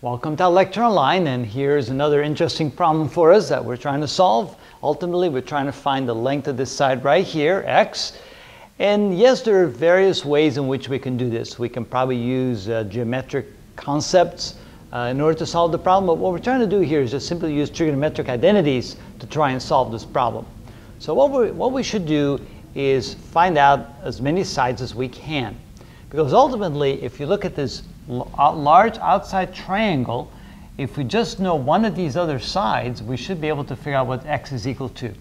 Welcome to ilectureonline, and here's another interesting problem for us that we're trying to solve. Ultimately, we're trying to find the length of this side right here, x. And yes, there are various ways in which we can do this. We can probably use uh, geometric concepts uh, in order to solve the problem, but what we're trying to do here is just simply use trigonometric identities to try and solve this problem. So what we, what we should do is find out as many sides as we can. Because ultimately, if you look at this large outside triangle, if we just know one of these other sides, we should be able to figure out what x is equal to.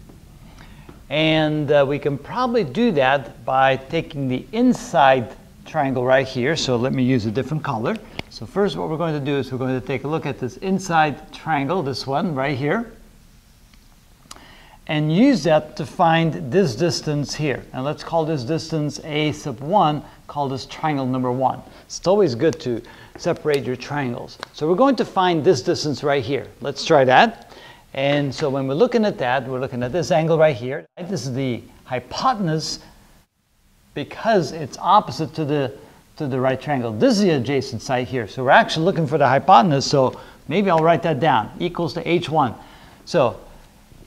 And uh, we can probably do that by taking the inside triangle right here. So let me use a different color. So first what we're going to do is we're going to take a look at this inside triangle, this one right here, and use that to find this distance here. And let's call this distance a sub 1, call this triangle number 1. It's always good to separate your triangles. So we're going to find this distance right here. Let's try that. And so when we're looking at that, we're looking at this angle right here. This is the hypotenuse because it's opposite to the, to the right triangle. This is the adjacent side here. So we're actually looking for the hypotenuse. So maybe I'll write that down, equals to h1. So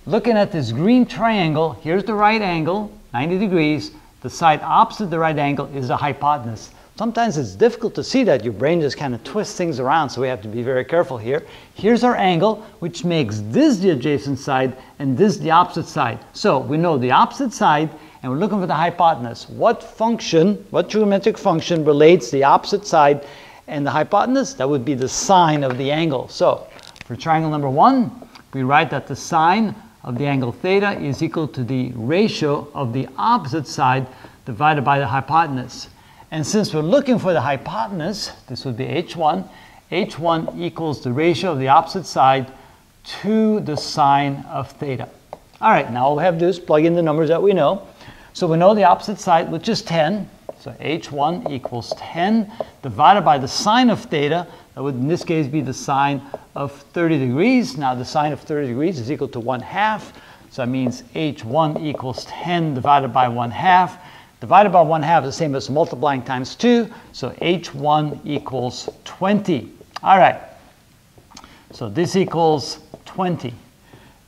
looking at this green triangle, here's the right angle, 90 degrees. The side opposite the right angle is the hypotenuse. Sometimes it's difficult to see that. Your brain just kind of twists things around, so we have to be very careful here. Here's our angle, which makes this the adjacent side and this the opposite side. So we know the opposite side, and we're looking for the hypotenuse. What function, what trigonometric function relates the opposite side and the hypotenuse? That would be the sine of the angle. So for triangle number one, we write that the sine of the angle theta is equal to the ratio of the opposite side divided by the hypotenuse. And since we're looking for the hypotenuse, this would be h1, h1 equals the ratio of the opposite side to the sine of theta. All right, now all we have to do is plug in the numbers that we know. So we know the opposite side, which is 10. So h1 equals 10 divided by the sine of theta. That would in this case be the sine of 30 degrees. Now the sine of 30 degrees is equal to 1 half. So that means h1 equals 10 divided by 1 half. Divided by 1 half is the same as multiplying times 2. So h1 equals 20. All right. So this equals 20.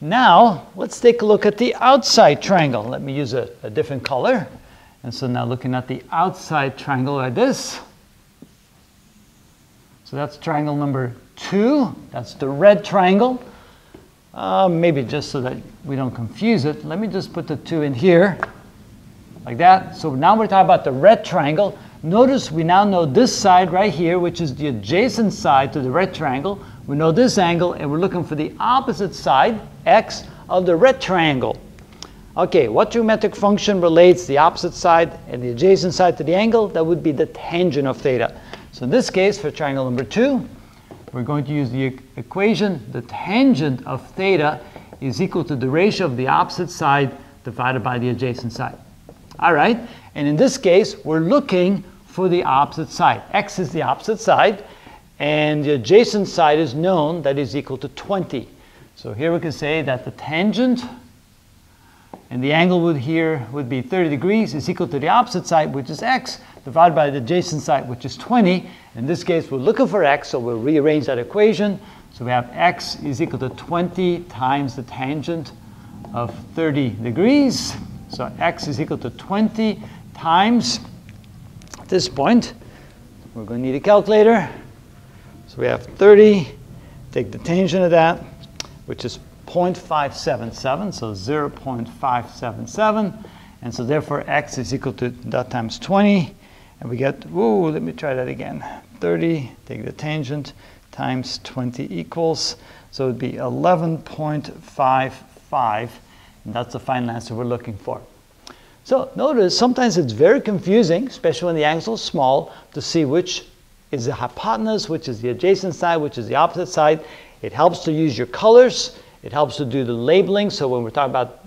Now, let's take a look at the outside triangle. Let me use a, a different color. And so now looking at the outside triangle like this. So that's triangle number two. That's the red triangle. Uh, maybe just so that we don't confuse it, let me just put the two in here like that. So now we're talking about the red triangle. Notice we now know this side right here, which is the adjacent side to the red triangle. We know this angle, and we're looking for the opposite side, x, of the red triangle. Okay, what geometric function relates the opposite side and the adjacent side to the angle? That would be the tangent of theta. So in this case, for triangle number two, we're going to use the equation, the tangent of theta is equal to the ratio of the opposite side divided by the adjacent side. All right, and in this case, we're looking for the opposite side. X is the opposite side, and the adjacent side is known, that is equal to 20. So here we can say that the tangent and the angle would here would be 30 degrees is equal to the opposite side, which is x, divided by the adjacent side, which is 20. In this case, we're looking for x, so we'll rearrange that equation. So we have x is equal to 20 times the tangent of 30 degrees. So x is equal to 20 times, at this point, we're going to need a calculator. So we have 30, take the tangent of that, which is 0.577, so 0.577. And so therefore x is equal to that times 20. And we get, let me try that again. 30, take the tangent, times 20 equals, so it would be 11.55 and that's the final answer we're looking for. So notice sometimes it's very confusing, especially when the angle is small, to see which is the hypotenuse, which is the adjacent side, which is the opposite side. It helps to use your colors. It helps to do the labeling. So when we're talking about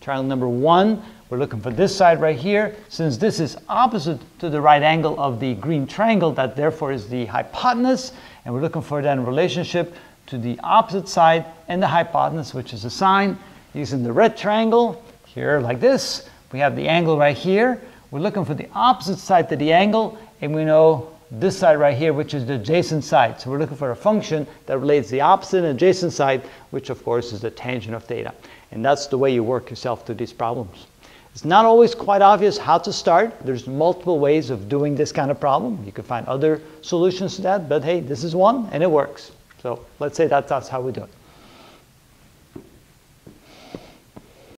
triangle number one, we're looking for this side right here. Since this is opposite to the right angle of the green triangle, that therefore is the hypotenuse. And we're looking for that in relationship to the opposite side and the hypotenuse, which is a sine. Using the red triangle here like this, we have the angle right here. We're looking for the opposite side to the angle, and we know this side right here, which is the adjacent side. So we're looking for a function that relates the opposite and adjacent side, which of course is the tangent of theta. And that's the way you work yourself through these problems. It's not always quite obvious how to start. There's multiple ways of doing this kind of problem. You can find other solutions to that, but hey, this is one and it works. So let's say that that's how we do it.